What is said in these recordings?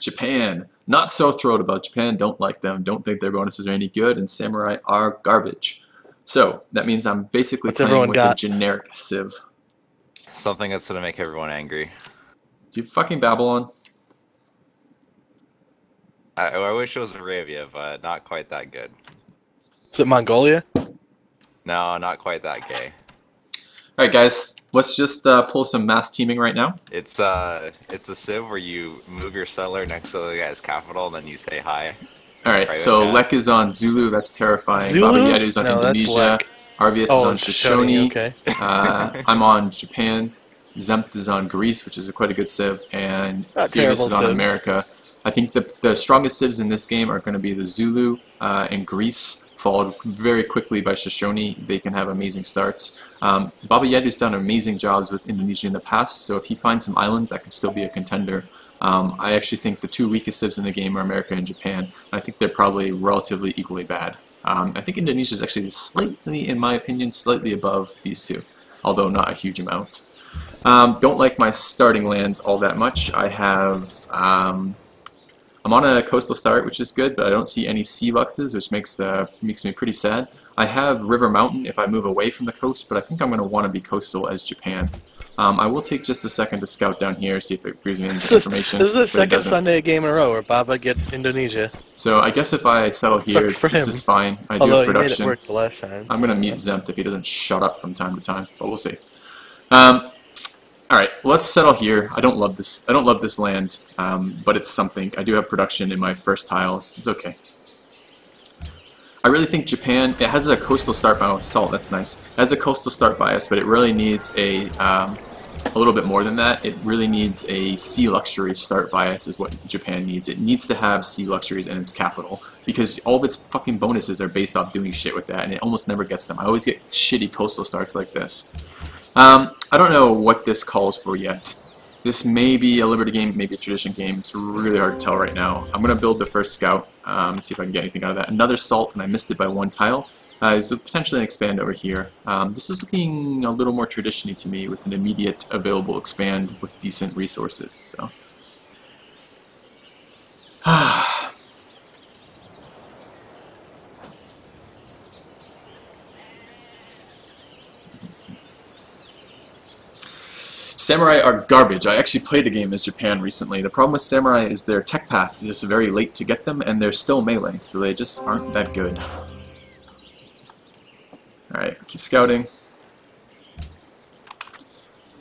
Japan. Not so thrilled about Japan. Don't like them. Don't think their bonuses are any good. And Samurai are garbage. So that means I'm basically What's playing with got? a generic Civ. Something that's gonna make everyone angry. Do you fucking Babylon? I, I wish it was Arabia, but not quite that good. Is it Mongolia? No, not quite that gay. All right, guys. Let's just uh, pull some mass teaming right now. It's uh, it's a civ where you move your settler next to the guy's capital, and then you say hi. All right. Right, So okay. Lek is on Zulu. That's terrifying. Zulu? Baba Yetu is on No, Indonesia. Lek. Arvius is Oh, on Shoshone. Okay. uh, I'm on Japan. Zempt is on Greece, which is a quite a good civ, and Not Fearless terrible is on civs. America. I think the the strongest civs in this game are going to be the Zulu uh, and Greece, followed very quickly by Shoshone. They can have amazing starts. Um, Baba Yetu's done amazing jobs with Indonesia in the past, so if he finds some islands, that can still be a contender. Um, I actually think the two weakest civs in the game are America and Japan. and I think they're probably relatively equally bad. Um, I think Indonesia is actually slightly, in my opinion, slightly above these two, although not a huge amount. Um, don't like my starting lands all that much. I have um, I'm on a coastal start, which is good, but I don't see any sea luxes, which makes uh, makes me pretty sad. I have River Mountain if I move away from the coast, but I think I'm going to want to be coastal as Japan. Um, I will take just a second to scout down here, see if it brings me any This is, information. this is the second. Sunday game in a row where Baba gets Indonesia. So I guess if I settle here, this him. is fine. I do Although have he made it production. work the last time. I'm going to mute Zempt if he doesn't shut up from time to time, but we'll see. Um, all right, let's settle here. I don't love this. I don't love this land, um, but it's something. I do have production in my first tiles. It's okay. I really think Japan. It has a coastal start bias. Salt. That's nice. It has a coastal start bias, but it really needs a um, a little bit more than that. It really needs a sea luxury start bias is what Japan needs. It needs to have sea luxuries in its capital because all of its fucking bonuses are based off doing shit with that, and it almost never gets them. I always get shitty coastal starts like this. Um, I don't know what this calls for yet. This may be a Liberty game, maybe a tradition game. It's really hard to tell right now. I'm going to build the first scout, um, see if I can get anything out of that. Another salt, and I missed it by one tile. Uh, is potentially an expand over here. Um, this is looking a little more tradition-y to me with an immediate available expand with decent resources. So. Samurai are garbage. I actually played a game as Japan recently. The problem with Samurai is their tech path is very late to get them, and they're still melee, so they just aren't that good. Alright, keep scouting.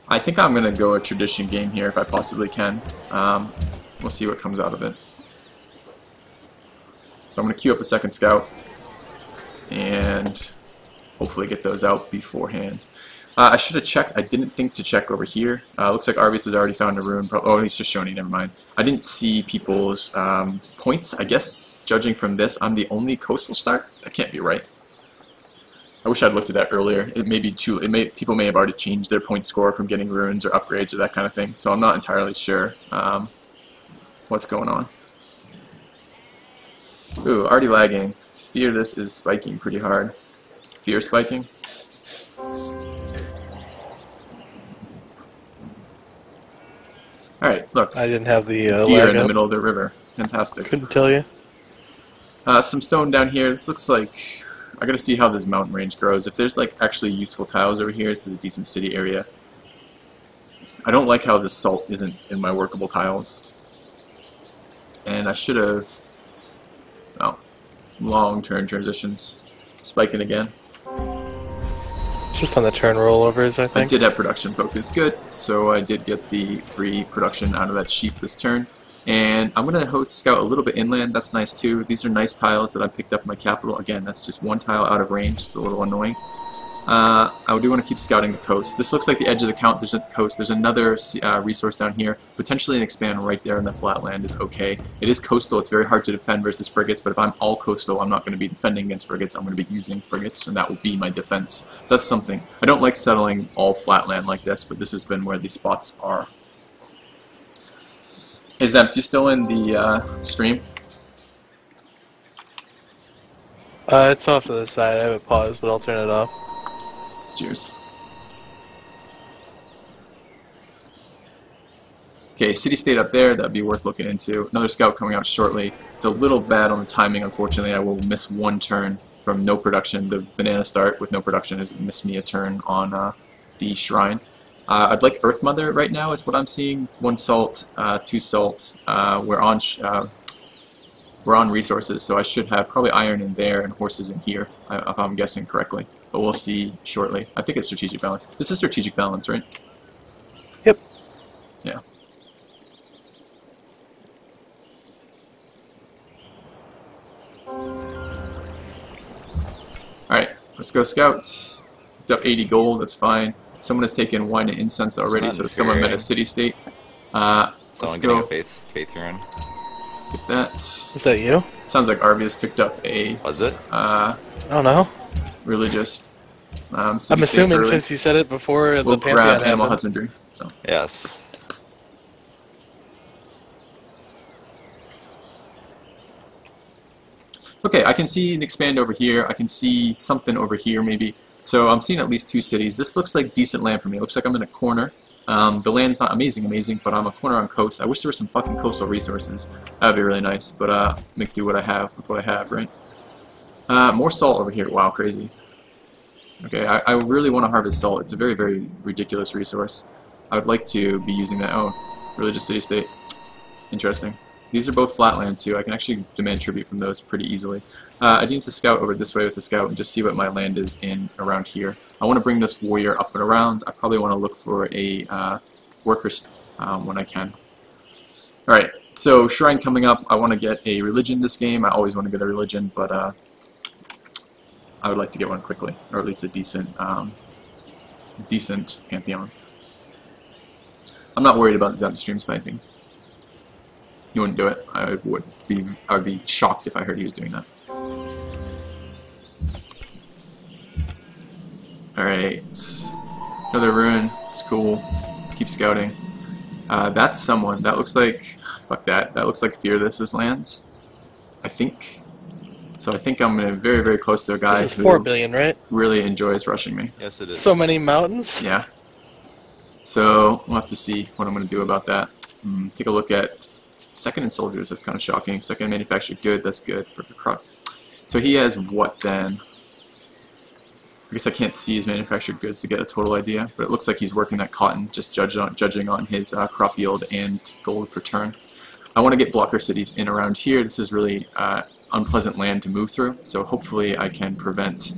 I think I'm going to go a tradition game here if I possibly can. Um, we'll see what comes out of it. So I'm going to queue up a second scout and hopefully get those out beforehand. Uh, I should have checked. I didn't think to check over here. Uh, looks like Arvius has already found a rune. Oh, he's just showing you. Never mind. I didn't see people's um, points. I guess, judging from this, I'm the only coastal start? That can't be right. I wish I'd looked at that earlier. It may be too. It may people may have already changed their point score from getting runes or upgrades or that kind of thing. So I'm not entirely sure um, what's going on. Ooh, already lagging. Fear this is spiking pretty hard. Fear spiking. All right, look, I didn't have the uh, deer in the up. middle of the river. Fantastic. Couldn't tell you. Uh, some stone down here. This looks like I gotta see how this mountain range grows. If there's like actually useful tiles over here, this is a decent city area. I don't like how this salt isn't in my workable tiles. And I should have. Oh, long turn transitions. Spiking again. It's just on the turn rollovers, I think. I did have production focus good, so I did get the free production out of that sheep this turn. And I'm going to host scout a little bit inland, that's nice too. These are nice tiles that I picked up in my capital. Again, that's just one tile out of range, it's a little annoying. Uh, I do want to keep scouting the coast. This looks like the edge of the count. There's a coast. There's another uh, resource down here. Potentially an expand right there in the flat land is okay. It is coastal. It's very hard to defend versus frigates, but if I'm all coastal, I'm not going to be defending against frigates. I'm going to be using frigates, and that will be my defense. So that's something. I don't like settling all flat land like this, but this has been where these spots are. Is Zempt still in the uh, stream? Uh, it's off to the side. I have it paused, but I'll turn it off. Cheers. Okay, city state up there, that'd be worth looking into. Another scout coming out shortly. It's a little bad on the timing, unfortunately. I will miss one turn from no production. The banana start with no production has missed me a turn on uh, the shrine. Uh, I'd like Earth Mother right now is what I'm seeing. One salt, uh, two salt. Uh, we're on uh, we're on resources, so I should have probably iron in there and horses in here, if I'm guessing correctly. But we'll see shortly. I think it's strategic balance. This is strategic balance, right? Yep. Yeah. Alright, let's go scouts. It's up 80 gold, that's fine. Someone has taken wine and incense already, so someone met a city-state. Uh, let's Someone getting go a faith faith rune. get that. Is that you? Sounds like Arvius picked up a Was it? uh, I don't know. religious um, I'm assuming early. since you said it before we'll the grab animal happened. husbandry. So Yes. okay, I can see an expand over here. I can see something over here maybe. So I'm seeing at least two cities. This looks like decent land for me. It looks like I'm in a corner. Um, the land's not amazing, amazing, but I'm a corner on coast. I wish there were some fucking coastal resources. That'd be really nice. But uh, make do what I have with what I have, right? Uh, more salt over here. Wow, crazy. Okay, I, I really want to harvest salt. It's a very, very ridiculous resource. I would like to be using that. Oh, religious city-state. Interesting. These are both flatland too. I can actually demand tribute from those pretty easily. Uh, I need to scout over this way with the scout and just see what my land is in around here. I want to bring this warrior up and around. I probably want to look for a uh, worker um, when I can. Alright, so shrine coming up. I want to get a religion this game. I always want to get a religion, but uh, I would like to get one quickly, or at least a decent, um, decent pantheon. I'm not worried about Zempt stream sniping. He wouldn't do it. I would be I would be shocked if I heard he was doing that. Alright. Another ruin. It's cool. Keep scouting. Uh, that's someone. That looks like fuck that. That looks like Fear This is lands. I think. So I think I'm gonna very, very close to a guy This is who four billion, right? really enjoys rushing me. Yes, it is. So many mountains. Yeah. So we'll have to see what I'm going to do about that. Mm, take a look at second in soldiers. That's kind of shocking. Second in manufactured good. That's good for the crop. So he has what then? I guess I can't see his manufactured goods to get a total idea, but it looks like he's working that cotton, just judge on, judging on his uh, crop yield and gold per turn. I want to get blocker cities in around here. This is really uh, unpleasant land to move through, so hopefully I can prevent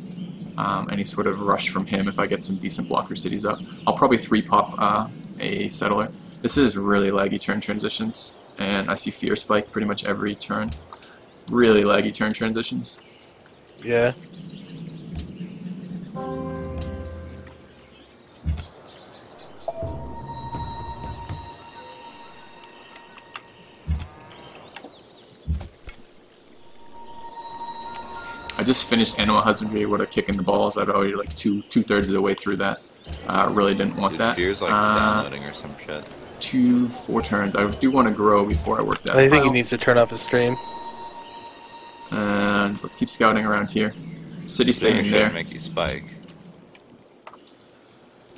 um, any sort of rush from him if I get some decent blocker cities up. I'll probably three pop uh, a settler. This is really laggy turn transitions, and I see fear spike pretty much every turn. Really laggy turn transitions. Yeah. Just finished Animal Husbandry with a kick in the balls. I've already like two two thirds of the way through that. Uh, really didn't want Dude, that. Fear's like Uh, downloading or some shit. two four turns. I do want to grow before I work that. I think he needs to turn off his stream. And let's keep scouting around here. City stay Doing in shit there. make you spike.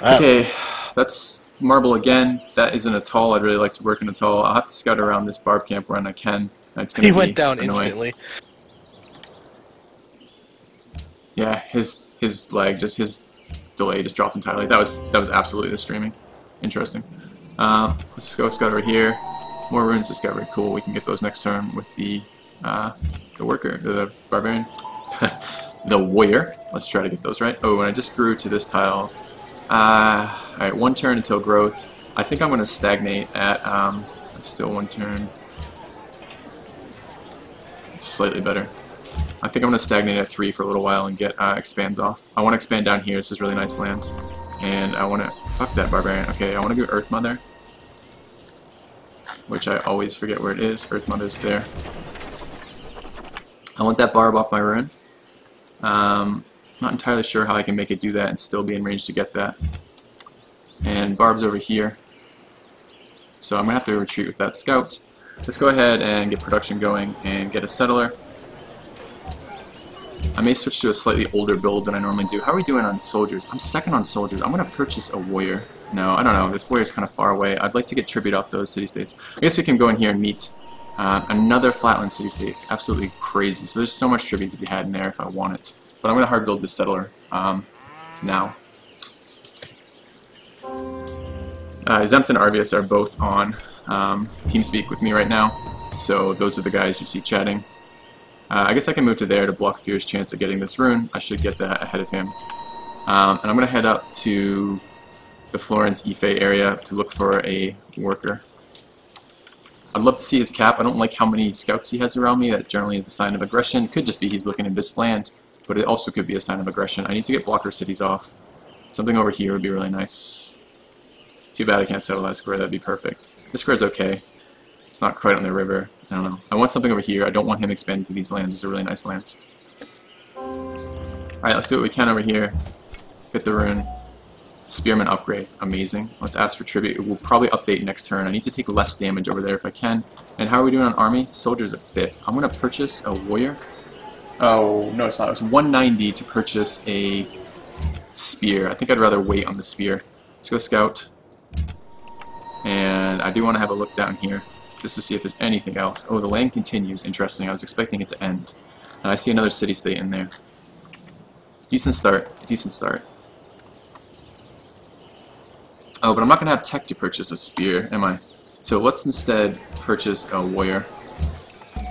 Okay, that's marble again. That isn't atoll. I'd really like to work in atoll. I'll have to scout around this barb camp when I can. It's gonna He be went down annoying. instantly. Yeah, his his lag, just his delay just dropped entirely. That was that was absolutely the streaming. Interesting. Uh, let's go scout over here. More runes discovered. Cool. We can get those next turn with the uh, the worker, the barbarian, the warrior. Let's try to get those right. Oh, and I just grew to this tile. Uh, all right, one turn until growth. I think I'm going to stagnate at. Um, it's still one turn. It's slightly better. I think I'm going to stagnate at 3 for a little while and get uh, expands off. I want to expand down here. This is really nice land. And I want to... Fuck that barbarian. Okay, I want to go Earth Mother. Which I always forget where it is. Earth Mother's there. I want that barb off my rune. Um, not entirely sure how I can make it do that and still be in range to get that. And barb's over here. So I'm going to have to retreat with that scout. Let's go ahead and get production going and get a settler. I may switch to a slightly older build than I normally do. How are we doing on soldiers? I'm second on soldiers. I'm going to purchase a warrior. No, I don't know. This warrior's kind of far away. I'd like to get tribute off those city-states. I guess we can go in here and meet uh, another flatland city-state. Absolutely crazy. So there's so much tribute to be had in there if I want it. But I'm going to hard build this settler um, now. Uh, Zempt and Arvius are both on um, TeamSpeak with me right now. So those are the guys you see chatting. Uh, I guess I can move to there to block Fear's chance of getting this rune. I should get that ahead of him. Um, and I'm going to head up to the Florence Ife area to look for a worker. I'd love to see his cap. I don't like how many scouts he has around me. That generally is a sign of aggression. Could just be he's looking in this land, but it also could be a sign of aggression. I need to get blocker cities off. Something over here would be really nice. Too bad I can't settle that square. That'd be perfect. This square's okay. It's not quite on the river. I don't know. I want something over here. I don't want him expanding to these lands. These are really nice lands. Alright, let's do what we can over here. Get the rune. Spearman upgrade. Amazing. Let's ask for tribute. It will probably update next turn. I need to take less damage over there if I can. And how are we doing on army? Soldiers at 5th. I'm going to purchase a warrior. Oh, no it's not. It's 190 to purchase a spear. I think I'd rather wait on the spear. Let's go scout. And I do want to have a look down here just to see if there's anything else. Oh, the land continues. Interesting. I was expecting it to end. And I see another city-state in there. Decent start. Decent start. Oh, but I'm not going to have tech to purchase a spear, am I? So let's instead purchase a warrior.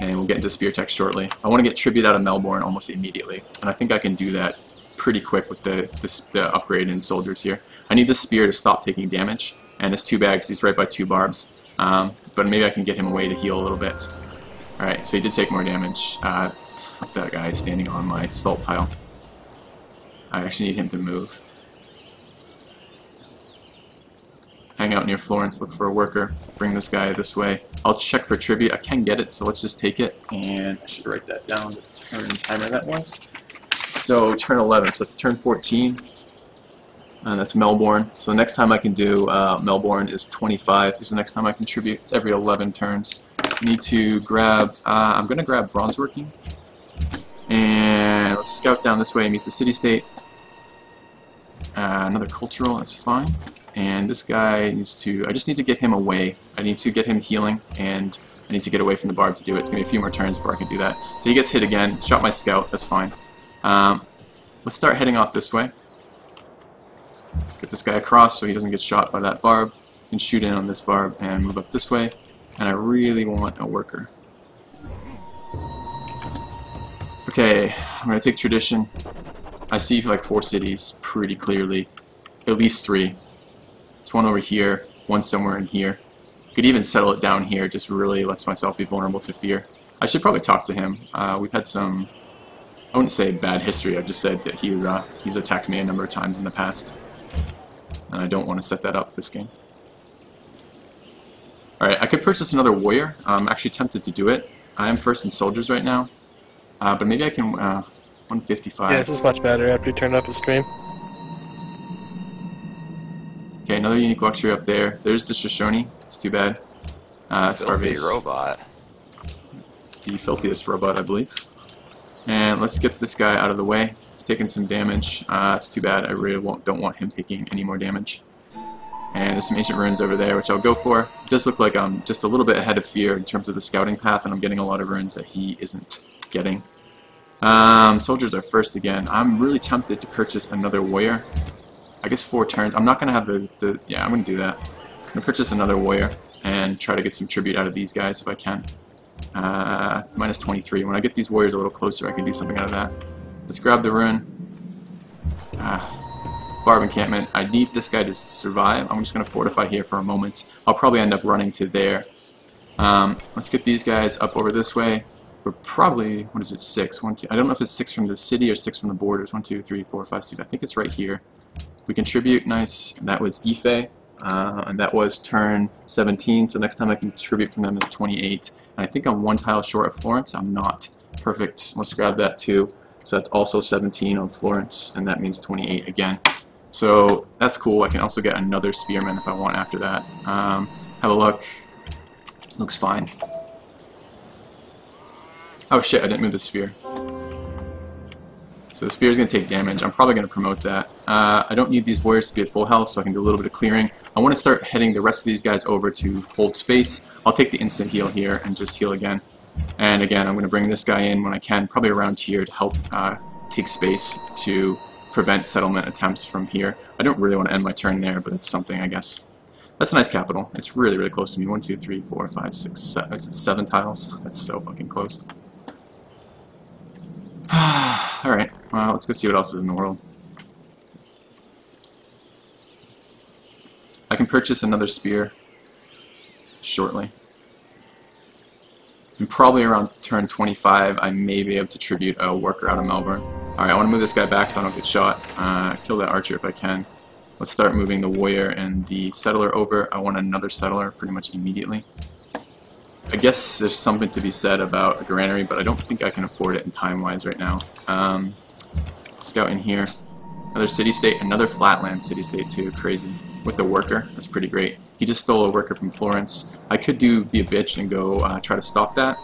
And we'll get into spear tech shortly. I want to get tribute out of Melbourne almost immediately. And I think I can do that pretty quick with the, the, the upgrade in soldiers here. I need the spear to stop taking damage. And it's too bad because he's right by two barbs. Um, but maybe I can get him away to heal a little bit. Alright, so he did take more damage. Uh, fuck that guy standing on my salt tile. I actually need him to move. Hang out near Florence, look for a worker, bring this guy this way. I'll check for tribute. I can get it, so let's just take it. And I should write that down, the turn timer that was. So turn 11, so that's turn 14 and that's Melbourne. So the next time I can do uh, Melbourne is 25, is the next time I contribute. It's every 11 turns. I Need to grab, uh, I'm going to grab Bronze Working, and let's scout down this way meet the city-state. Uh, another cultural, that's fine. And this guy needs to, I just need to get him away. I need to get him healing, and I need to get away from the barb to do it. It's going to be a few more turns before I can do that. So he gets hit again, shot my scout, that's fine. Um, let's start heading off this way. Get this guy across so he doesn't get shot by that barb. And shoot in on this barb and move up this way. And I really want a worker. Okay, I'm to take tradition. I see like four cities pretty clearly. At least three. It's one over here, one somewhere in here. Could even settle it down here, just really lets myself be vulnerable to fear. I should probably talk to him. Uh, we've had some, I wouldn't say bad history, I've just said that he, uh, he's attacked me a number of times in the past and I don't want to set that up this game. Alright, I could purchase another warrior. I'm actually tempted to do it. I am first in soldiers right now, uh, but maybe I can, uh, 155. Yeah, this is much better after you turn up the stream. Okay, another unique luxury up there. There's the Shoshone. It's too bad. Uh, it's Filthy Arvius, robot. the filthiest robot, I believe. And let's get this guy out of the way. He's taking some damage. Uh, too bad. I really don't want him taking any more damage. And there's some ancient runes over there, which I'll go for. It does look like I'm just a little bit ahead of Fear in terms of the scouting path, and I'm getting a lot of runes that he isn't getting. Um, soldiers are first again. I'm really tempted to purchase another warrior. I guess four turns. I'm not going to have the, the... Yeah, I'm going to do that. I'm going to purchase another warrior and try to get some tribute out of these guys if I can. Uh, minus 23. When I get these warriors a little closer, I can do something out of that. Let's grab the rune. Ah, Barb encampment. I need this guy to survive. I'm just going to fortify here for a moment. I'll probably end up running to there. Um, let's get these guys up over this way. We're probably, what is it, six? One, two, I don't know if it's six from the city or six from the borders. One, two, three, four, five, six. I think it's right here. We contribute, nice. And that was Ife. Uh, and that was turn 17, so next time I can contribute from them is 28. And I think I'm one tile short of Florence. I'm not. Perfect. Let's grab that too. So that's also 17 on Florence, and that means 28 again. So that's cool. I can also get another Spearman if I want after that. Um, have a look. Looks fine. Oh shit, I didn't move the spear. So the spear is going to take damage. I'm probably going to promote that. Uh, I don't need these warriors to be at full health, so I can do a little bit of clearing. I want to start heading the rest of these guys over to hold space. I'll take the instant heal here and just heal again. And again, I'm going to bring this guy in when I can, probably around here to help uh, take space to prevent settlement attempts from here. I don't really want to end my turn there, but it's something, I guess. That's a nice capital. It's really, really close to me. One, two, three, four, five, six, seven. It's seven tiles. That's so fucking close. Alright, well, let's go see what else is in the world. I can purchase another spear shortly. And probably around turn 25, I may be able to tribute a worker out of Melbourne. Alright, I want to move this guy back so I don't get shot. Uh, kill that archer if I can. Let's start moving the warrior and the settler over. I want another settler pretty much immediately. I guess there's something to be said about a granary, but I don't think I can afford it in time-wise right now. Um, scout in here. Another city-state, another flatland city-state too, crazy. With the worker, that's pretty great. He just stole a worker from Florence. I could do be a bitch and go uh, try to stop that.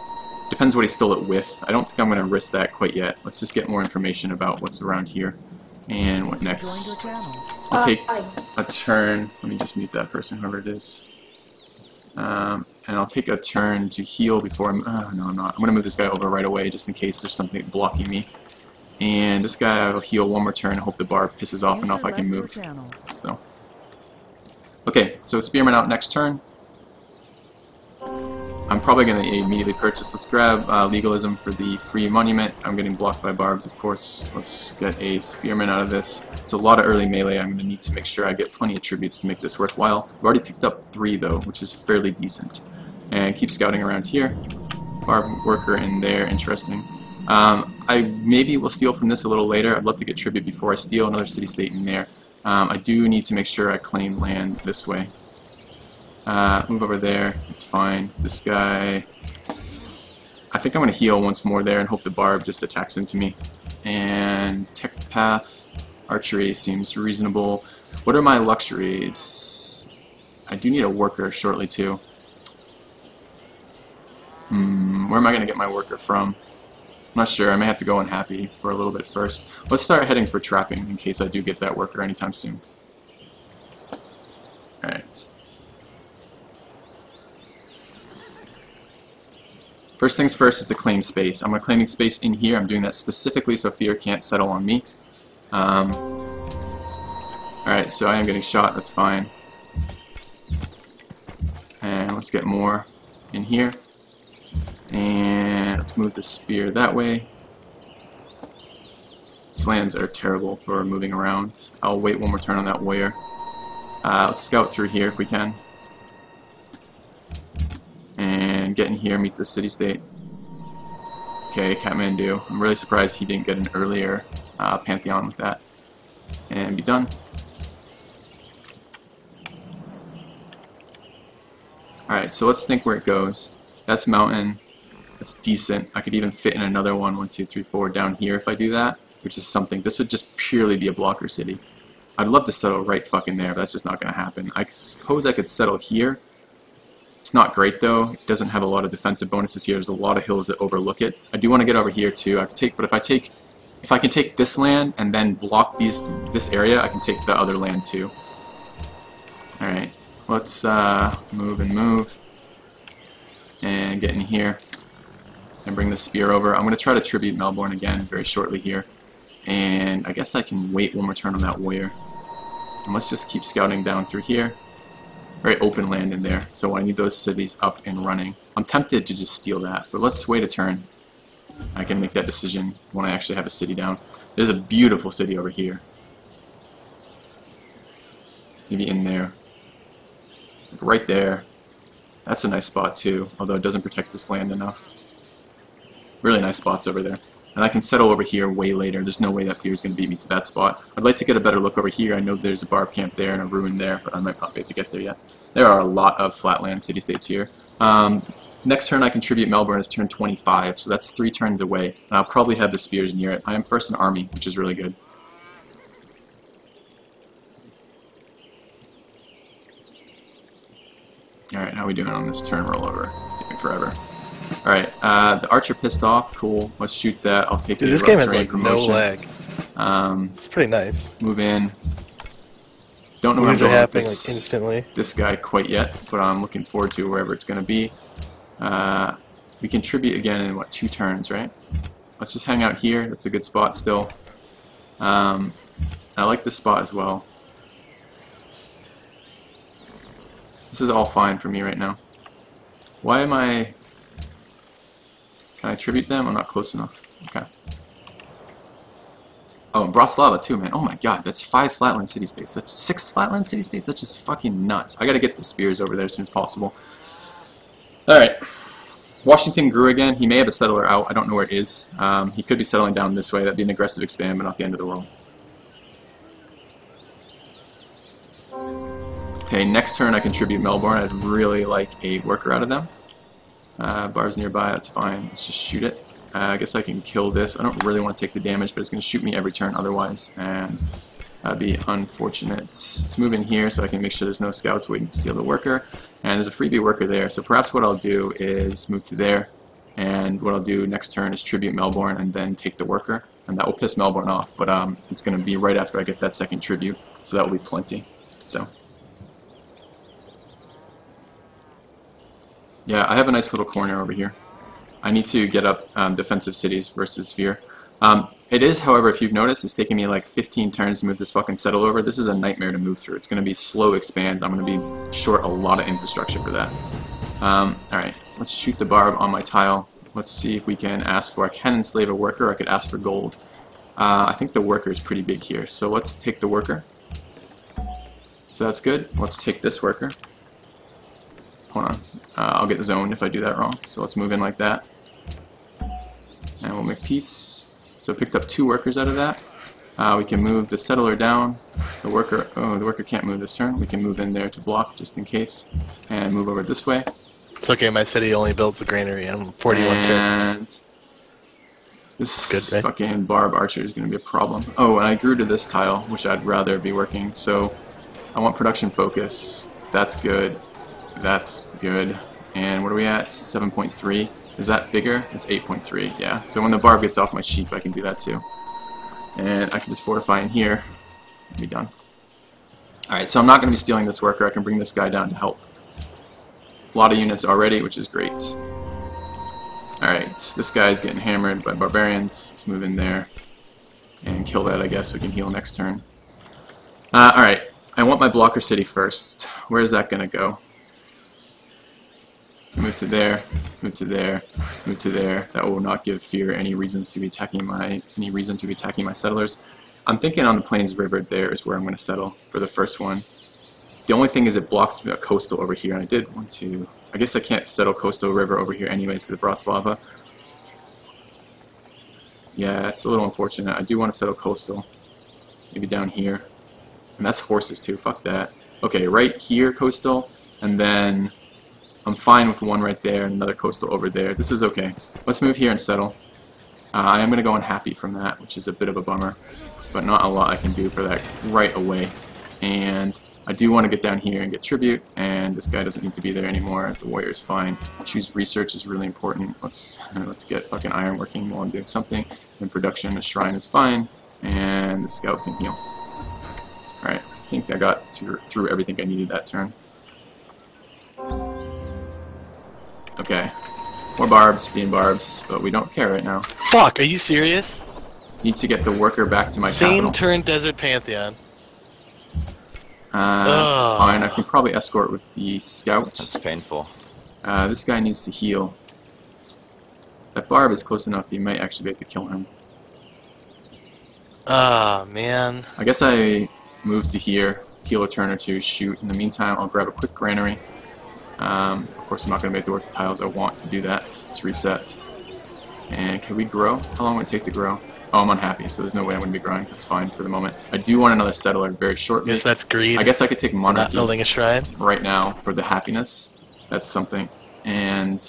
Depends what he stole it with. I don't think I'm going to risk that quite yet. Let's just get more information about what's around here. And what next? I'll take a turn. Let me just mute that person, whoever it is. Um, and I'll take a turn to heal before I'm... Oh, no, I'm not. I'm going to move this guy over right away just in case there's something blocking me. And this guy I'll heal one more turn and hope the bar pisses off enough I can move. So. Okay, so Spearman out next turn. I'm probably going to immediately purchase. Let's grab uh, Legalism for the free monument. I'm getting blocked by barbs, of course. Let's get a Spearman out of this. It's a lot of early melee. I'm going to need to make sure I get plenty of tributes to make this worthwhile. I've already picked up three, though, which is fairly decent. And keep scouting around here. Barb worker in there, interesting. Um, I maybe will steal from this a little later. I'd love to get tribute before I steal another city-state in there. Um, I do need to make sure I claim land this way. Uh, move over there. It's fine. This guy... I think I'm going to heal once more there and hope the barb just attacks into me. And tech path, archery seems reasonable. What are my luxuries? I do need a worker shortly too. Hmm, where am I going to get my worker from? I'm not sure. I may have to go unhappy for a little bit first. Let's start heading for trapping in case I do get that worker anytime soon. Alright. First things first is to claim space. I'm claiming space in here. I'm doing that specifically so fear can't settle on me. Um, Alright, so I am getting shot. That's fine. And let's get more in here. And let's move the spear that way. These are terrible for moving around. I'll wait one more turn on that warrior. Uh, let's scout through here if we can and get in here, meet the city-state. Okay, Kathmandu. I'm really surprised he didn't get an earlier uh, Pantheon with that. And be done. Alright, so let's think where it goes. That's mountain. That's decent. I could even fit in another one, one, two, three, four, down here if I do that, which is something. This would just purely be a blocker city. I'd love to settle right fucking there, but that's just not going to happen. I suppose I could settle here, it's not great though. It doesn't have a lot of defensive bonuses here. There's a lot of hills that overlook it. I do want to get over here too. I can take, but if I take, if I can take this land and then block these this area, I can take the other land too. All right, let's uh, move and move and get in here and bring the spear over. I'm going to try to tribute Melbourne again very shortly here. And I guess I can wait one more turn on that warrior. And let's just keep scouting down through here very open land in there, so I need those cities up and running. I'm tempted to just steal that, but let's wait a turn. I can make that decision when I actually have a city down. There's a beautiful city over here. Maybe in there. Like right there. That's a nice spot too, although it doesn't protect this land enough. Really nice spots over there. And I can settle over here way later. There's no way that fear is going to beat me to that spot. I'd like to get a better look over here. I know there's a barb camp there and a ruin there, but I might not be able to get there yet. There are a lot of flatland city-states here. Um, next turn I contribute Melbourne is turn 25, so that's three turns away. And I'll probably have the spears near it. I am first in army, which is really good. Alright, how are we doing on this turn rollover? Taking forever. Alright, uh, the archer pissed off. Cool. Let's shoot that. I'll take Dude, this game has like promotion. no lag. Um, It's pretty nice. move in. Don't know where I'm Moves going with happening like this, instantly. this guy quite yet, but I'm looking forward to wherever it's going to be. Uh, we contribute again in, what, two turns, right? Let's just hang out here. That's a good spot still. Um, I like this spot as well. This is all fine for me right now. Why am I... Can I tribute them? I'm not close enough. Okay. Oh, and Bratislava too, man. Oh my god, that's five flatland city-states. That's six flatland city-states? That's just fucking nuts. I gotta get the spears over there as soon as possible. Alright. Washington grew again. He may have a settler out. I don't know where it is. Um, he could be settling down this way. That'd be an aggressive expand, but not the end of the world. Okay, next turn I contribute Melbourne. I'd really like a worker out of them. Uh, bars nearby, that's fine. Let's just shoot it. Uh, I guess I can kill this. I don't really want to take the damage, but it's going to shoot me every turn otherwise, and that'd be unfortunate. Let's move in here so I can make sure there's no scouts waiting to steal the worker. And there's a freebie worker there, so perhaps what I'll do is move to there, and what I'll do next turn is tribute Melbourne and then take the worker, and that will piss Melbourne off, but um, it's going to be right after I get that second tribute, so that will be plenty. So. Yeah, I have a nice little corner over here. I need to get up um, defensive cities versus Fear. Um, it is, however, if you've noticed, it's taking me like 15 turns to move this fucking settle over. This is a nightmare to move through. It's going to be slow expands. I'm going to be short a lot of infrastructure for that. Um, Alright, let's shoot the barb on my tile. Let's see if we can ask for... I can enslave a worker. I could ask for gold. Uh, I think the worker is pretty big here. So let's take the worker. So that's good. Let's take this worker. Hold on. Uh, I'll get zoned if I do that wrong. So let's move in like that. And we'll make peace. So picked up two workers out of that. Uh, we can move the settler down. The worker, oh, the worker can't move this turn. We can move in there to block just in case. And move over this way. It's okay, my city only builds the granary. I'm 41 picks. and this Good, right? fucking barb archer is going to be a problem. Oh, and I grew to this tile, which I'd rather be working. So I want production focus. That's good. That's good. And what are we at? 7.3. Is that bigger? It's 8.3, yeah. So when the barb gets off my sheep, I can do that too. And I can just fortify in here and be done. Alright, so I'm not going to be stealing this worker. I can bring this guy down to help. A lot of units already, which is great. Alright, this guy's getting hammered by barbarians. Let's move in there and kill that, I guess. We can heal next turn. Uh, Alright, I want my blocker city first. Where's that going to go? Move to there, move to there, move to there. That will not give fear any reasons to be attacking my any reason to be attacking my settlers. I'm thinking on the Plains River there is where I'm going to settle for the first one. The only thing is it blocks a coastal over here, and I did want to... I guess I can't settle coastal river over here anyways because of lava. Yeah, it's a little unfortunate. I do want to settle coastal. Maybe down here. And that's horses too, fuck that. Okay, right here, coastal, and then I'm fine with one right there and another coastal over there. This is okay. Let's move here and settle. Uh, I am going to go unhappy from that, which is a bit of a bummer. But not a lot I can do for that right away. And I do want to get down here and get tribute, and this guy doesn't need to be there anymore. The warrior's fine. Choose research is really important. Let's let's get fucking iron working while I'm doing something. In production, a shrine is fine, and the scout can heal. Alright, I think I got through, through everything I needed that turn. Okay. More barbs, being barbs, but we don't care right now. Fuck, are you serious? Need to get the worker back to my Same capital. turn Desert Pantheon. Uh, that's Ugh. fine. I can probably escort with the scout. That's painful. Uh, this guy needs to heal. That barb is close enough, you might actually be able to kill him. Ah, man. I guess I move to here, heal a turn or two, shoot. In the meantime, I'll grab a quick granary. Um, of course, I'm not going to be able to work the tiles I want to do that. Let's reset. And can we grow? How long would it take to grow? Oh, I'm unhappy, so there's no way I'm going to be growing. That's fine for the moment. I do want another settler very shortly. Guess that's greed. I guess I could take monarchy. Not building a shrine. right now for the happiness. That's something. And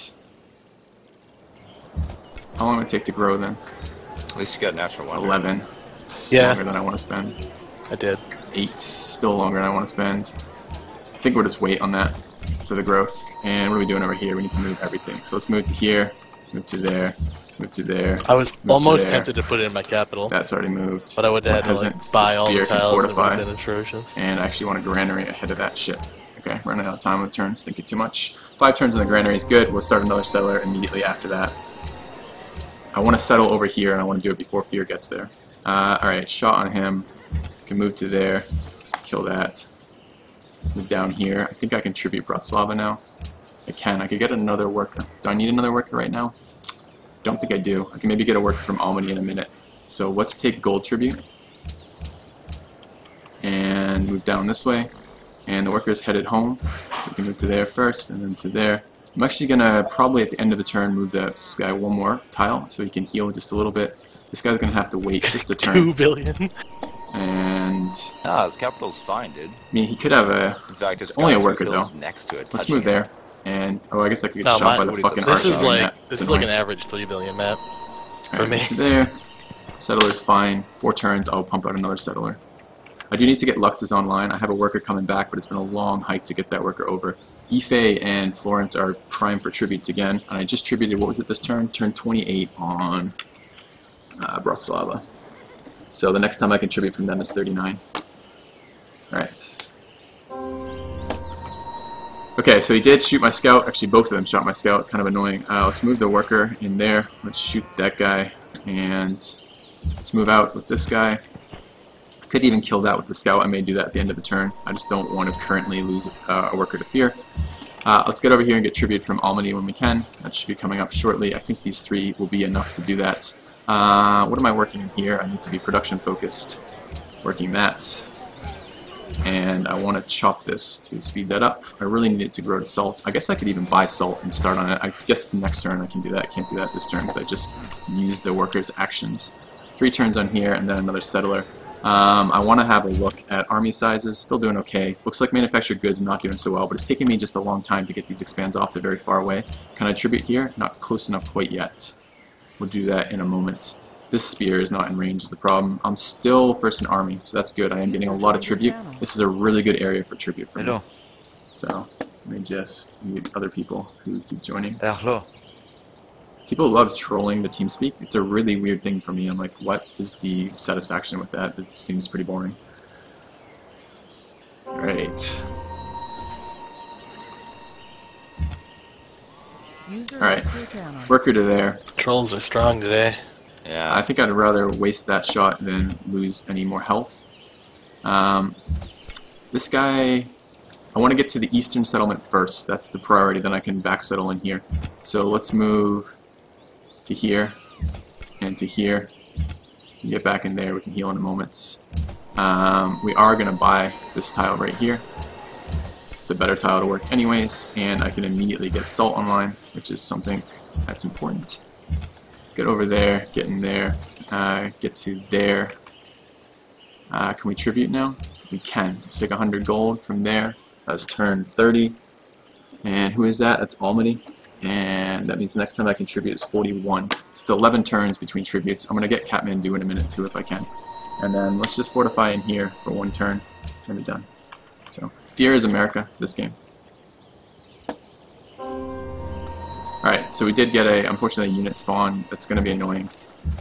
how long would it take to grow then? At least you got natural wonder. 11. It's Yeah. longer than I want to spend. I did. 8, still longer than I want to spend. I think we'll just wait on that for the growth. And what are we doing over here? We need to move everything. So let's move to here. Move to there. Move to there. I was almost there. tempted to put it in my capital, That's already moved. but I would have had to like, buy all the tiles. and fortify. been atrocious. and I actually want a granary ahead of that shit. Okay, running out of time with turns, thinking too much. Five turns in the granary is good. We'll start another settler immediately after that. I want to settle over here, and I want to do it before fear gets there. Uh, Alright, shot on him. Can move to there. Kill that. Move down here. I think I can tribute Bratislava now. I can. I could get another worker. Do I need another worker right now? Don't think I do. I can maybe get a worker from Almaty in a minute. So let's take gold tribute and move down this way. And the worker's headed home. We can move to there first, and then to there. I'm actually gonna probably at the end of the turn move this guy one more tile so he can heal just a little bit. This guy's gonna have to wait just a turn. billion. And Ah, his capital's fine, dude. I mean, he could have a. In fact, It's it's only a worker, though. Next to it. Let's touching move it. there. And oh, I guess I could get No, shot my- by the This fucking is This is like that. this is like an average three billion map. for Alright, me. to there. Settler's fine. Four turns, I'll pump out another settler. I do need to get Luxes online. I have a worker coming back, but it's been a long hike to get that worker over. Ife and Florence are prime for tributes again, and I just tributed, what was it this turn? Turn 28 on uh, Bratislava. So the next time I contribute from them is 39. Alright. Okay, so he did shoot my scout. Actually, both of them shot my scout. Kind of annoying. Uh, let's move the worker in there. Let's shoot that guy. And let's move out with this guy. I Could even kill that with the scout. I may do that at the end of the turn. I just don't want to currently lose uh, a worker to fear. Uh, let's get over here and get tribute from Almaty when we can. That should be coming up shortly. I think these three will be enough to do that. Uh, what am I working in here? I need to be production focused. Working that. And I want to chop this to speed that up. I really need it to grow to salt. I guess I could even buy salt and start on it. I guess next turn I can do that. I can't do that this turn because I just used the worker's actions. Three turns on here and then another settler. Um, I want to have a look at army sizes. Still doing okay. Looks like manufactured goods not doing so well, but it's taking me just a long time to get these expands off. They're very far away. Can I tribute here? Not close enough quite yet. We'll do that in a moment. This spear is not in range is the problem. I'm still first in army, so that's good. I am getting a lot of tribute. This is a really good area for tribute for me. Hello. So let me just mute other people who keep joining. Hello. People love trolling the TeamSpeak. It's a really weird thing for me. I'm like, what is the satisfaction with that? It seems pretty boring. Alright. Alright. Worker to there. Trolls are strong today. Yeah. I think I'd rather waste that shot than lose any more health. Um, this guy, I want to get to the eastern settlement first. That's the priority. Then I can back settle in here. So let's move to here and to here. And get back in there. We can heal in a moment. Um, we are going to buy this tile right here. It's a better tile to work anyways, and I can immediately get salt online, which is something that's important get over there, get in there, uh, get to there. Uh, can we tribute now? We can. Let's take 100 gold from there. That's turn 30. And who is that? That's Almaty. And that means the next time I can tribute is 41. So it's 11 turns between tributes. I'm going to get Kathmandu in a minute too if I can. And then let's just fortify in here for one turn and be done. So, Fear is America, this game. Alright, so we did get a, unfortunately, a unit spawn. That's going to be annoying.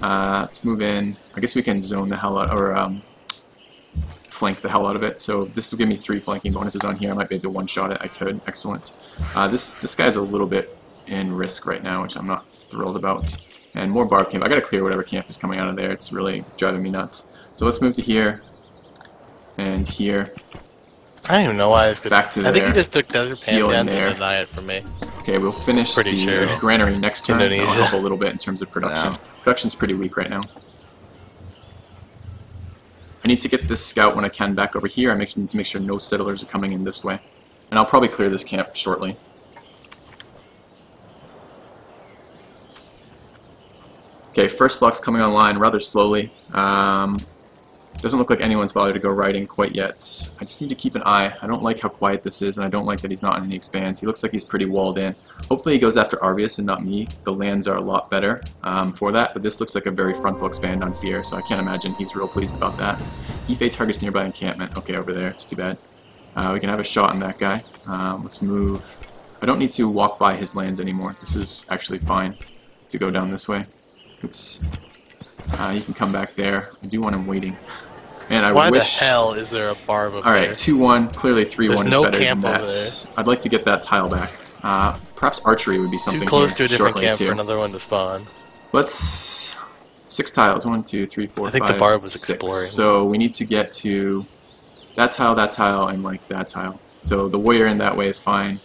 Uh, let's move in. I guess we can zone the hell out, or um, flank the hell out of it. So this will give me three flanking bonuses on here. I might be able to one-shot it. I could. Excellent. Uh, this this guy's a little bit in risk right now, which I'm not thrilled about. And more bar camp. I gotta clear whatever camp is coming out of there. It's really driving me nuts. So let's move to here. And here. I don't even know why this could. Back to I think he just took Desert Heal in Pan down there. to deny it from me. Okay, we'll finish Pretty the sure. granary next turn. That'll help a little bit in terms of production. Yeah. Production's pretty weak right now. I need to get this scout when I can back over here. I make, need to make sure no settlers are coming in this way. And I'll probably clear this camp shortly. Okay, first lock's coming online rather slowly. Um, doesn't look like anyone's bothered to go riding quite yet. I just need to keep an eye. I don't like how quiet this is, and I don't like that he's not in any expands. He looks like he's pretty walled in. Hopefully he goes after Arvius and not me. The lands are a lot better um, for that, but this looks like a very frontal expand on Fear, so I can't imagine he's real pleased about that. Ife targets nearby encampment. Okay, over there. It's too bad. Uh, we can have a shot on that guy. Um, let's move. I don't need to walk by his lands anymore. This is actually fine. to go down this way. Oops. Uh, you can come back there. I do want him waiting. And I Why wish. the hell is there a barb up All right, there? two one. Clearly three one is no better than that. I'd like to get that tile back. Uh, perhaps archery would be something Too close to a different camp too. for another one to spawn. Let's six tiles. One, two, three, four, I think the barb was six. exploring. So we need to get to that tile, that tile, and like that tile. So the warrior in that way is fine.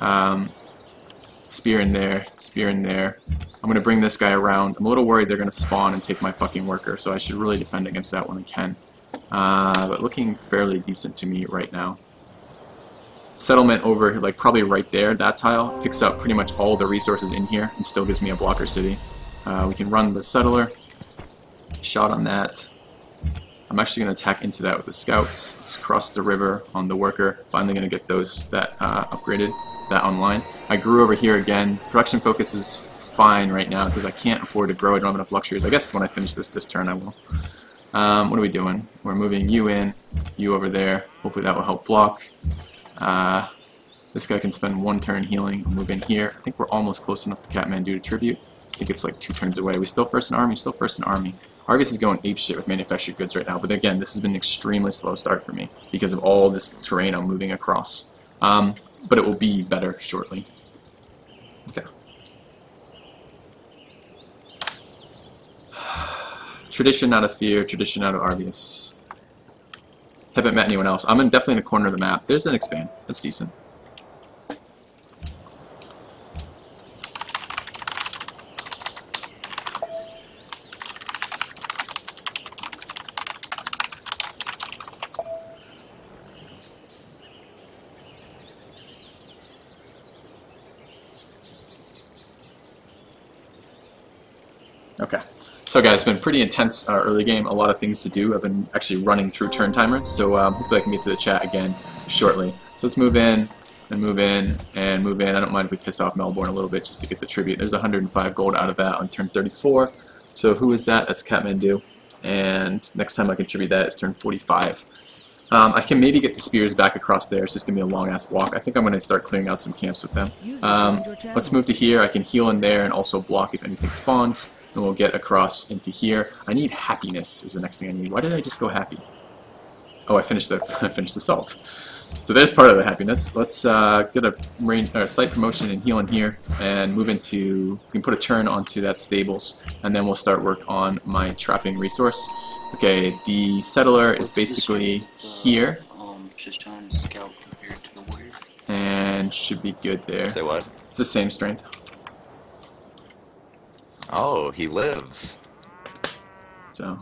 Um, spear in there, spear in there. I'm gonna bring this guy around. I'm a little worried they're gonna spawn and take my fucking worker, so I should really defend against that when I can. Uh, but looking fairly decent to me right now. Settlement over, like probably right there, that tile picks up pretty much all the resources in here and still gives me a blocker city. Uh, we can run the settler. Shot on that. I'm actually going to attack into that with the scouts. Let's cross the river on the worker. Finally going to get those that uh, upgraded, that online. I grew over here again. Production focus is fine right now because I can't afford to grow. I don't have enough luxuries. I guess when I finish this this turn I will. Um, what are we doing? We're moving you in, you over there. Hopefully that will help block. Uh, this guy can spend one turn healing. I'll move in here. I think we're almost close enough to Kathmandu to tribute. I think it's like two turns away. We still first an army, still first an army. Argus is going apeshit with manufactured goods right now, but again, this has been an extremely slow start for me because of all this terrain I'm moving across. Um, but it will be better shortly. Okay. Tradition out of fear, tradition out of Argus. Haven't met anyone else. I'm in, definitely in the corner of the map. There's an expand. That's decent. Okay. So guys, it's been pretty intense uh, early game, a lot of things to do. I've been actually running through turn timers, so um, hopefully I can get to the chat again shortly. So let's move in, and move in, and move in. I don't mind if we piss off Melbourne a little bit just to get the tribute. There's 105 gold out of that on turn 34. So who is that? That's Kathmandu. And next time I contribute that is turn 45. Um, I can maybe get the spears back across there. It's just going to be a long-ass walk. I think I'm going to start clearing out some camps with them. Um, let's move to here. I can heal in there and also block if anything spawns. And we'll get across into here. I need happiness is the next thing I need. Why did I just go happy? Oh, I finished the I finished the salt. So there's part of the happiness. Let's uh, get a rain, or slight promotion and heal in here, and move into. We can put a turn onto that stables, and then we'll start work on my trapping resource. Okay, the settler is basically here, Um, just trying to scout compared to the warrior. and should be good there. Say what? It's the same strength. Oh, he lives. So,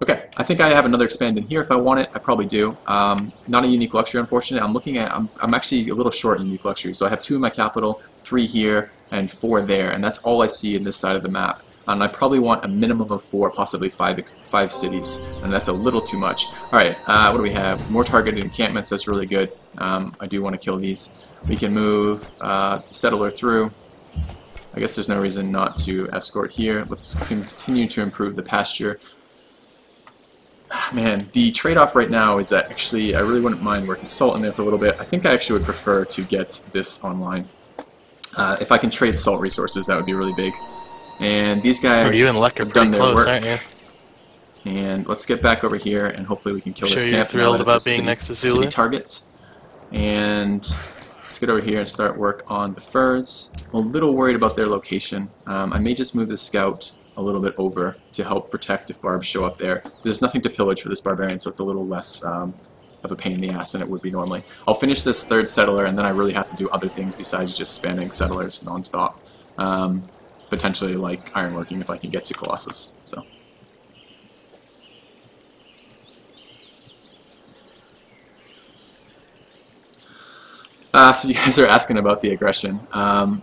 okay, I think I have another expand in here if I want it. I probably do. Um, not a unique luxury, unfortunately. I'm looking at. I'm, I'm actually a little short in unique luxury, so I have two in my capital, three here, and four there, and that's all I see in this side of the map. And I probably want a minimum of four, possibly five, five cities, and that's a little too much. All right, uh, what do we have? More targeted encampments. That's really good. Um, I do want to kill these. We can move uh, the settler through. I guess there's no reason not to escort here. Let's continue to improve the pasture. Man, the trade-off right now is that actually I really wouldn't mind working salt in there for a little bit. I think I actually would prefer to get this online. Uh, if I can trade salt resources, that would be really big. And these guys Are you and Luck have done their close, work. aren't you? And let's get back over here, and hopefully we can kill Sure this you're camp. now thrilled that it's about being city, next to city Zulu? target. And let's get over here and start work on the furs. I'm a little worried about their location. Um, I may just move the scout a little bit over to help protect if barbs show up there. There's nothing to pillage for this barbarian, so it's a little less um, of a pain in the ass than it would be normally. I'll finish this third settler, and then I really have to do other things besides just spamming settlers nonstop. Um, potentially like ironworking if I can get to Colossus. So. Uh, so you guys are asking about the aggression. Um,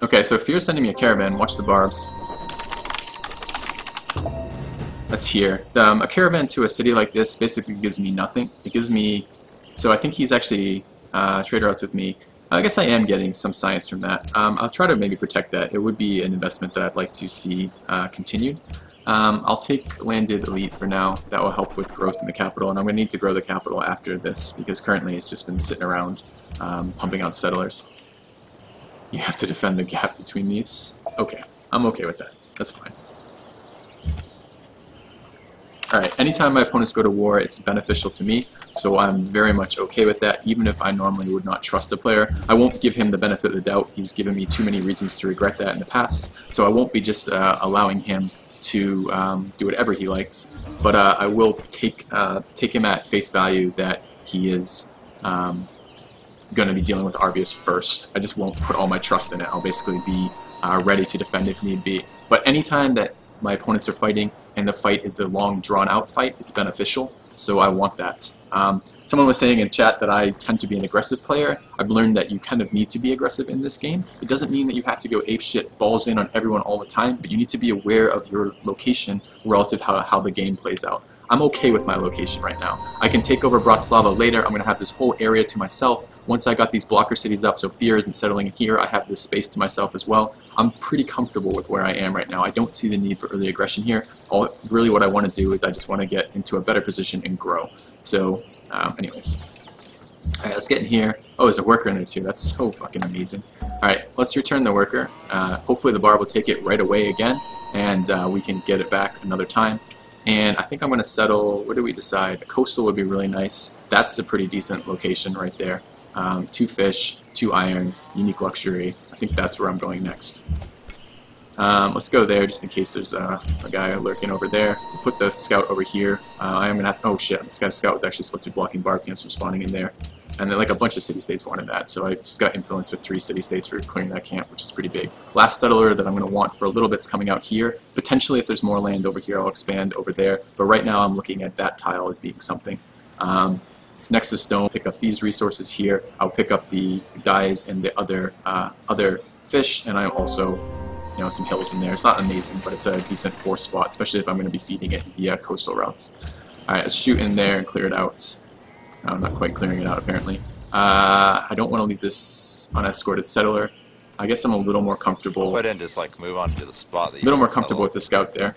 okay, so Fear's sending me a caravan. Watch the barbs. That's here. Um, a caravan to a city like this basically gives me nothing. It gives me... So I think he's actually uh, trader outs with me. I guess I am getting some science from that. Um, I'll try to maybe protect that. It would be an investment that I'd like to see uh, continued. Um, I'll take landed elite for now. That will help with growth in the capital, and I'm going to need to grow the capital after this because currently it's just been sitting around um, pumping out settlers. You have to defend the gap between these. Okay, I'm okay with that. That's fine. Alright, anytime my opponents go to war, it's beneficial to me, so I'm very much okay with that, even if I normally would not trust a player. I won't give him the benefit of the doubt. He's given me too many reasons to regret that in the past, so I won't be just uh, allowing him to um, do whatever he likes, but uh, I will take uh, take him at face value that he is um, going to be dealing with Arbius first. I just won't put all my trust in it. I'll basically be uh, ready to defend if need be. But anytime that my opponents are fighting and the fight is a long drawn out fight, it's beneficial. So I want that. Um, someone was saying in chat that I tend to be an aggressive player. I've learned that you kind of need to be aggressive in this game. It doesn't mean that you have to go ape shit, balls in on everyone all the time, but you need to be aware of your location relative how, how the game plays out. I'm okay with my location right now. I can take over Bratislava later. I'm going to have this whole area to myself. Once I got these blocker cities up, so Fear isn't settling in here, I have this space to myself as well. I'm pretty comfortable with where I am right now. I don't see the need for early aggression here. All Really what I want to do is I just want to get into a better position and grow. So, um, anyways. Alright, let's get in here. Oh, there's a worker in there too. That's so fucking amazing. Alright, let's return the worker. Uh, hopefully the bar will take it right away again, and uh, we can get it back another time. And I think I'm going to settle, what do we decide? Coastal would be really nice. That's a pretty decent location right there. Um, two fish, two iron, unique luxury. I think that's where I'm going next. Um, let's go there just in case there's a, a guy lurking over there. Put the scout over here. Uh, I am to have, oh shit, this guy's scout was actually supposed to be blocking bar camps from spawning in there. And then like a bunch of city-states wanted that, so I just got influenced with three city-states for clearing that camp, which is pretty big. Last settler that I'm to want for a little bit's coming out here. Potentially if there's more land over here, I'll expand over there. But right now I'm looking at that tile as being something. Um, it's next to stone. Pick up these resources here. I'll pick up the dyes and the other uh, other fish, and I'm also you know some hills in there. It's not amazing, but it's a decent force spot, especially if I'm going to be feeding it via coastal routes. All right, let's shoot in there and clear it out. No, I'm not quite clearing it out, apparently. Uh, I don't want to leave this unescorted settler. I guess I'm a little more comfortable. Put in just like move on to the spot that A little more comfortable settle. with the scout there.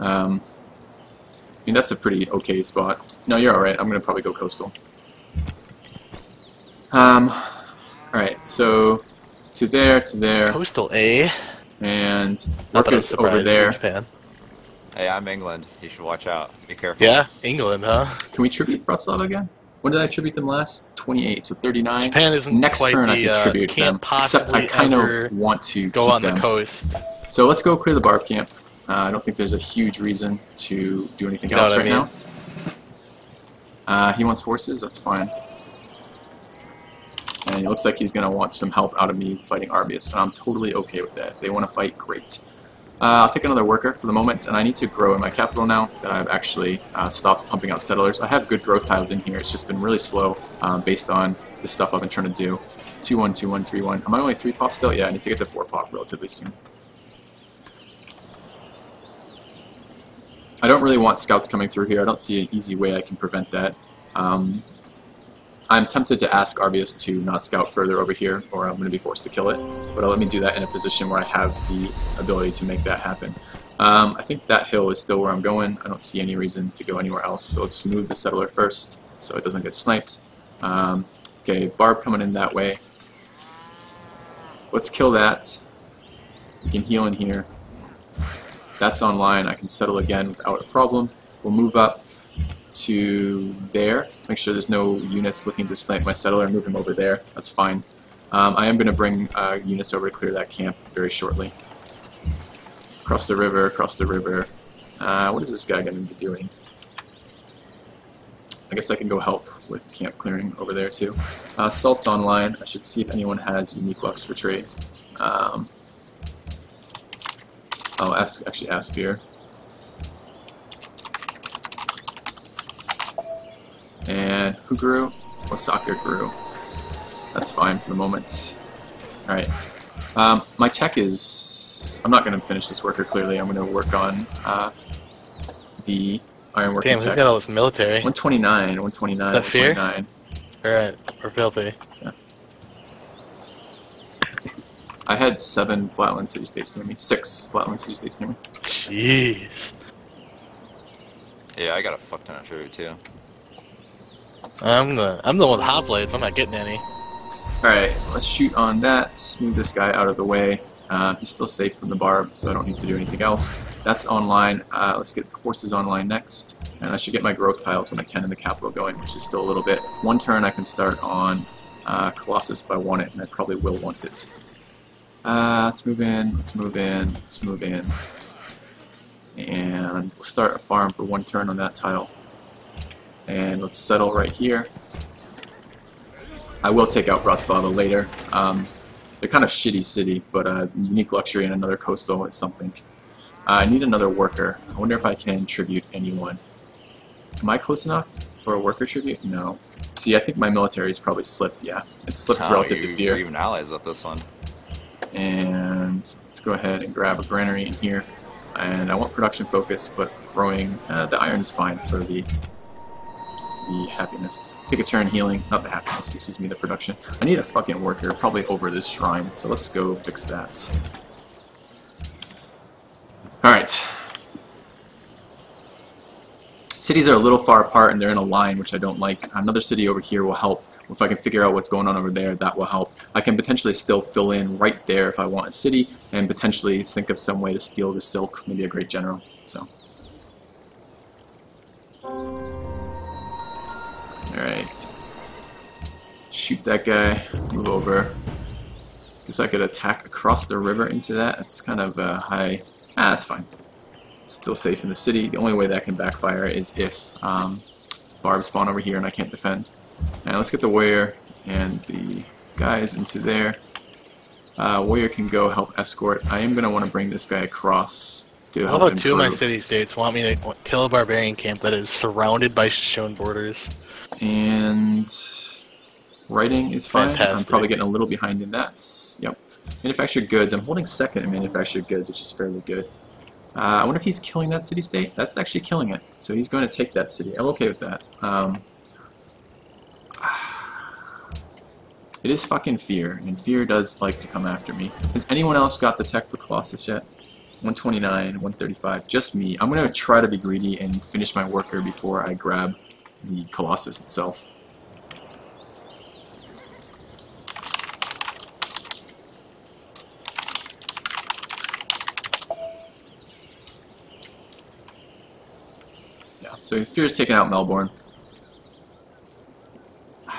Um, I mean, that's a pretty okay spot. No, you're alright. I'm going to probably go coastal. Um, alright, so to there, to there, Coastal A. and Not that I was workers over there. Japan. Hey, I'm England. You should watch out. Be careful. Yeah, England, huh? Can we tribute Bratislava again? When did I tribute them last? 28, so 39. Japan isn't Next quite turn I the, can uh, tribute can't them. Except I kind of want to go keep on them. the coast. So let's go clear the barb camp. Uh, I don't think there's a huge reason to do anything You know else what I right mean? now. Uh, he wants horses, that's fine. And he looks like he's going to want some help out of me fighting Arbius, and I'm totally okay with that. If they want to fight, great. Uh, I'll take another worker for the moment, and I need to grow in my capital now that I've actually uh, stopped pumping out settlers. I have good growth tiles in here, it's just been really slow um, based on the stuff I've been trying to do. 2 1 2 1 3 1. Am I only 3 pop still? Yeah, I need to get to 4 pop relatively soon. I don't really want scouts coming through here. I don't see an easy way I can prevent that. Um, I'm tempted to ask Arbius to not scout further over here, or I'm going to be forced to kill it. But I'll let me do that in a position where I have the ability to make that happen. Um, I think that hill is still where I'm going. I don't see any reason to go anywhere else. So let's move the settler first, so it doesn't get sniped. Um, okay, Barb coming in that way. Let's kill that. We can heal in here. That's online. I can settle again without a problem. We'll move up to there. Make sure there's no units looking to snipe my settler. Move him over there. That's fine. Um, I am going to bring uh, units over to clear that camp very shortly. Across the river, across the river. Uh, what is this guy going to be doing? I guess I can go help with camp clearing over there too. Uh, Salt's online. I should see if anyone has unique lux for trade. Um, I'll ask, actually ask Fear. And who grew? Osaka grew. That's fine for the moment. Alright. Um, my tech is... I'm not going to finish this worker, clearly. I'm going to work on uh, the ironworking Damn, who's tech. got all this military? 129, 129, That fear? 129. Alright, or filthy. Yeah. I had seven flatland city states near me. Six flatland city states near me. Jeez. Yeah, I got a fuck ton of tribute too. I'm the I'm the one with hot blades. I'm not getting any. Alright, let's shoot on that, move this guy out of the way. Uh, he's still safe from the barb, so I don't need to do anything else. That's online. Uh, let's get horses online next. And I should get my growth tiles when I can in the capital going, which is still a little bit. One turn I can start on uh, Colossus if I want it, and I probably will want it. Uh, let's move in, let's move in, let's move in. And we'll start a farm for one turn on that tile. And let's settle right here. I will take out Bratislava later. Um, they're kind of shitty city, but uh, unique luxury and another coastal is something. Uh, I need another worker. I wonder if I can tribute anyone. Am I close enough for a worker tribute? No. See, I think my military is probably slipped, yeah. It's slipped Oh, relative you, to fear. Even allies with this one. And let's go ahead and grab a granary in here. And I want production focus, but growing uh, the iron is fine for the the happiness. Take a turn healing, not the happiness, excuse me, the production. I need a fucking worker, probably over this shrine, so let's go fix that. Alright. Cities are a little far apart and they're in a line, which I don't like. Another city over here will help. If I can figure out what's going on over there, that will help. I can potentially still fill in right there if I want a city, and potentially think of some way to steal the silk, maybe a great general. So. Alright. Shoot that guy, move over. Guess I could attack across the river into that. It's kind of uh, high. Ah, that's fine. Still safe in the city. The only way that can backfire is if um, barbs spawn over here and I can't defend. Now let's get the warrior and the guys into there. Uh, warrior can go help escort. I am going to want to bring this guy across to How about two of my city states want me to kill a barbarian camp that is surrounded by shown borders? And writing is fine. I'm probably getting a little behind in that. Yep. Manufactured goods. I'm holding second in manufactured goods, which is fairly good. Uh, I wonder if he's killing that city state. That's actually killing it. So he's going to take that city. I'm okay with that. Um, it is fucking fear, and fear does like to come after me. Has anyone else got the tech for Colossus yet? 129, 135. Just me. I'm going to try to be greedy and finish my worker before I grab the Colossus itself. Yeah, so Fear's taken out Melbourne.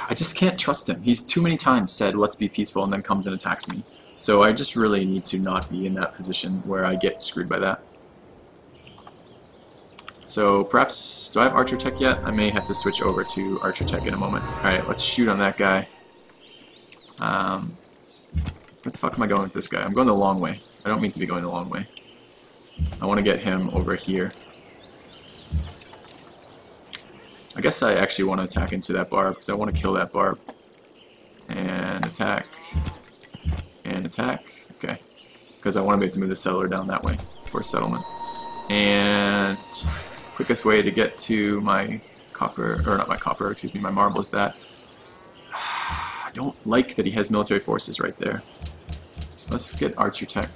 I just can't trust him. He's too many times said, let's be peaceful, and then comes and attacks me. So I just really need to not be in that position where I get screwed by that. So perhaps, do I have Archer Tech yet? I may have to switch over to Archer Tech in a moment. Alright, let's shoot on that guy. Um, where the fuck am I going with this guy? I'm going the long way. I don't mean to be going the long way. I want to get him over here. I guess I actually want to attack into that barb, because I want to kill that barb. And attack. And attack. Okay. Because I want to be able to move the settler down that way for settlement. And quickest way to get to my copper, or not my copper, excuse me, my marble is that. I don't like that he has military forces right there. Let's get archer tech.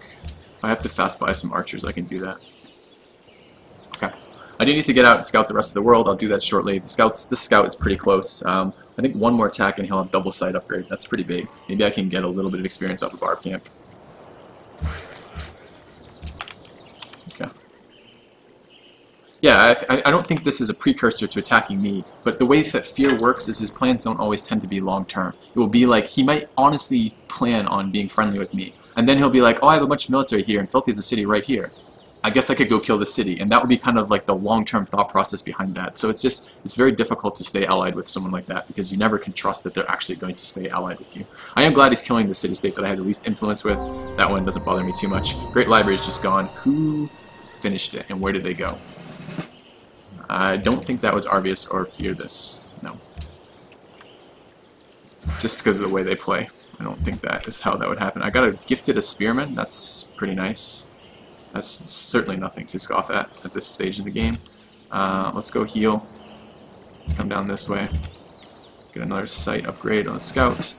I have to fast buy some archers, I can do that. Okay. I do need to get out and scout the rest of the world. I'll do that shortly. The scouts, this scout is pretty close. Um, I think one more attack and he'll have double sight upgrade. That's pretty big. Maybe I can get a little bit of experience off of Barb Camp. Okay. Yeah, I, I- don't think this is a precursor to attacking me, but the way that Fear works is his plans don't always tend to be long term. It will be like, he might honestly plan on being friendly with me, and then he'll be like, oh, I have a bunch of military here, and Filthy is a city right here. I guess I could go kill the city, and that would be kind of like the long-term thought process behind that. So it's just, it's very difficult to stay allied with someone like that, because you never can trust that they're actually going to stay allied with you. I am glad he's killing the city-state that I had the least influence with. That one doesn't bother me too much. Great Library is just gone. Who finished it, and where did they go? I don't think that was Arvius or Fear This. No. Just because of the way they play. I don't think that is how that would happen. I got a gifted a spearman. That's pretty nice. That's certainly nothing to scoff at at this stage of the game. Uh, let's go heal. Let's come down this way. Get another sight upgrade on the scout.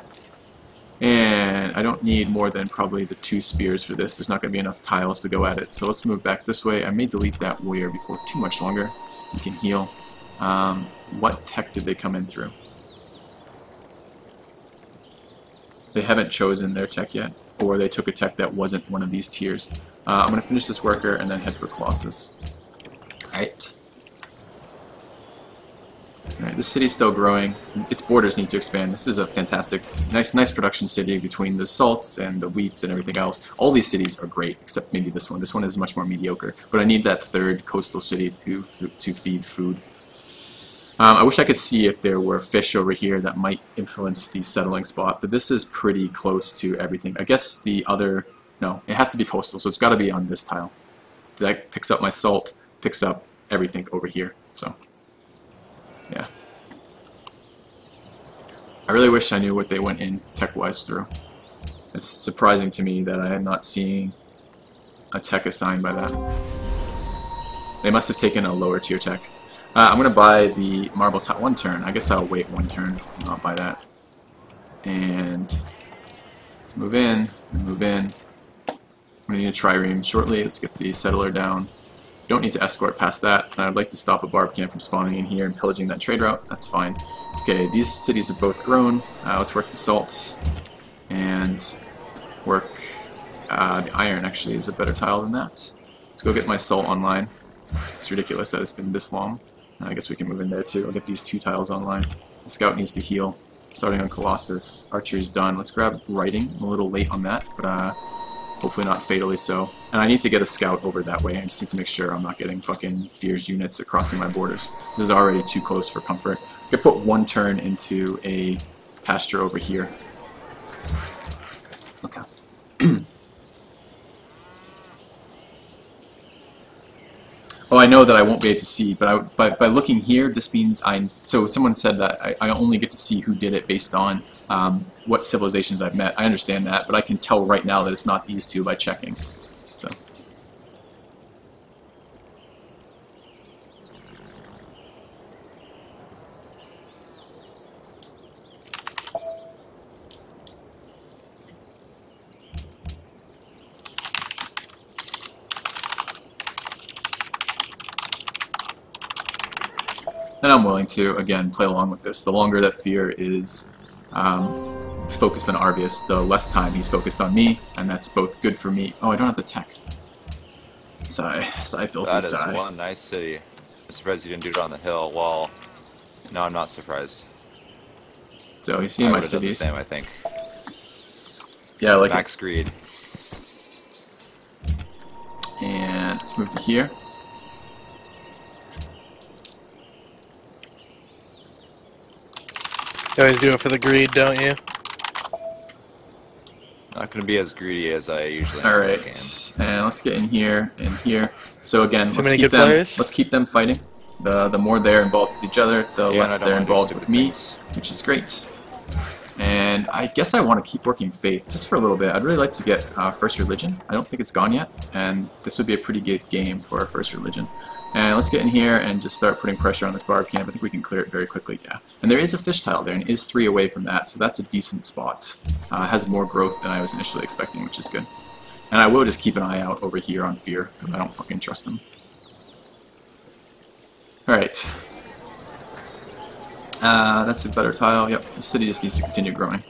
And I don't need more than probably the two spears for this. There's not going to be enough tiles to go at it. So let's move back this way. I may delete that warrior before too much longer. You can heal. Um, what tech did they come in through? They haven't chosen their tech yet, or they took a tech that wasn't one of these tiers. Uh, I'm going to finish this worker and then head for Colossus. Alright. Alright, this city's still growing. Its borders need to expand. This is a fantastic, nice, nice production city between the salts and the wheats and everything else. All these cities are great, except maybe this one. This one is much more mediocre. But I need that third coastal city to to feed food. Um, I wish I could see if there were fish over here that might influence the settling spot, but this is pretty close to everything. I guess the other, no, it has to be coastal, so it's got to be on this tile. That picks up my salt, picks up everything over here, so, yeah. I really wish I knew what they went in tech-wise through. It's surprising to me that I am not seeing a tech assigned by that. They must have taken a lower tier tech. Uh, I'm going to buy the marble top one turn. I guess I'll wait one turn not buy that. And let's move in, move in. I'm to need a trireme shortly. Let's get the settler down. Don't need to escort past that. And I'd like to stop a barb camp from spawning in here and pillaging that trade route. That's fine. Okay, these cities have both grown. Uh, let's work the salts and work uh, the iron actually is a better tile than that. Let's go get my salt online. It's ridiculous that it's been this long. I guess we can move in there too. I'll get these two tiles online. The scout needs to heal. Starting on Colossus. Archery's done. Let's grab writing. I'm a little late on that, but uh, hopefully not fatally so. And I need to get a scout over that way. I just need to make sure I'm not getting fucking Fears units crossing my borders. This is already too close for comfort. I could put one turn into a pasture over here. Okay. Oh, I know that I won't be able to see, but I, by, by looking here, this means I. So someone said that I, I only get to see who did it based on um, what civilizations I've met. I understand that, but I can tell right now that it's not these two by checking. So. and I'm willing to, again, play along with this. The longer that Fear is um, focused on Arvius, the less time he's focused on me, and that's both good for me. Oh, I don't have the tech. Sigh. Sigh, filthy That is sigh. one nice city. I'm surprised you didn't do it on the hill. Well, no, I'm not surprised. So he's seen I my would've done the same, I think. Yeah, I like Max greed. And let's move to here. You always do it for the greed, don't you? Not gonna be as greedy as I usually am Alright, and let's get in here and here. So again, Too let's keep them. players? Let's keep them fighting. The the more they're involved with each other, the Yeah, less they're involved with stupid me, things. which is great. And I guess I want to keep working faith just for a little bit. I'd really like to get uh, first religion. I don't think it's gone yet, and this would be a pretty good game for first religion. And let's get in here and just start putting pressure on this barb camp. I think we can clear it very quickly, yeah. And there is a fish tile there, and is three away from that, so that's a decent spot. Uh, has more growth than I was initially expecting, which is good. And I will just keep an eye out over here on Fear, because I don't fucking trust him. Alright. Uh, that's a better tile. Yep, the city just needs to continue growing.